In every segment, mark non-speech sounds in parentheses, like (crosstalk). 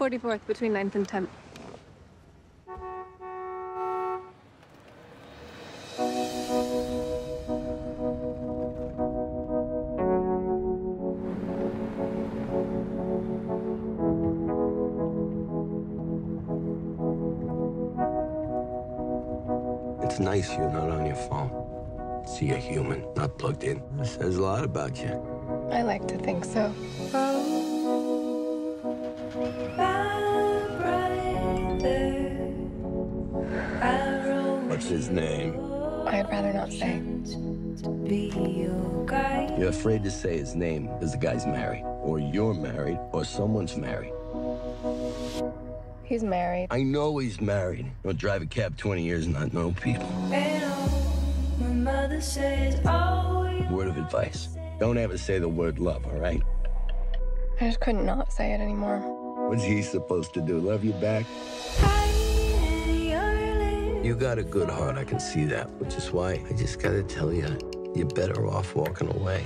44th between 9th and 10th. It's nice you're not on your phone. See a human, not plugged in. It says a lot about you. I like to think so. What's his name? I'd rather not say. You're afraid to say his name because the guy's married, or you're married, or someone's married. He's married. I know he's married. Don't drive a cab 20 years and not know people. Word of advice. Don't ever say the word love, all right? I just couldn't not say it anymore. What's he supposed to do? Love you back? You got a good heart, I can see that, which is why I just gotta tell you, you're better off walking away.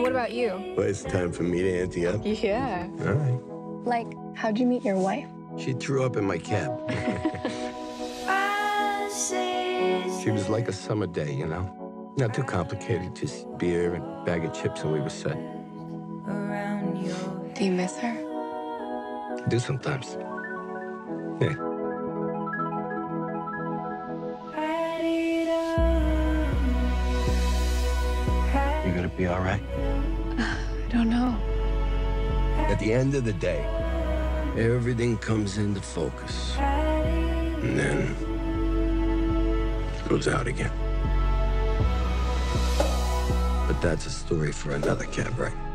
What about you? But it's time for me to ante up. Yeah. All right. Like, how'd you meet your wife? She threw up in my cab. she was like a summer day, you know? Not too complicated, just beer and bag of chips, and we were set. Do you miss her? I do sometimes. Yeah. (laughs) You gonna be all right? I don't know. At the end of the day, everything comes into focus. And then it goes out again. But that's a story for another cab, right?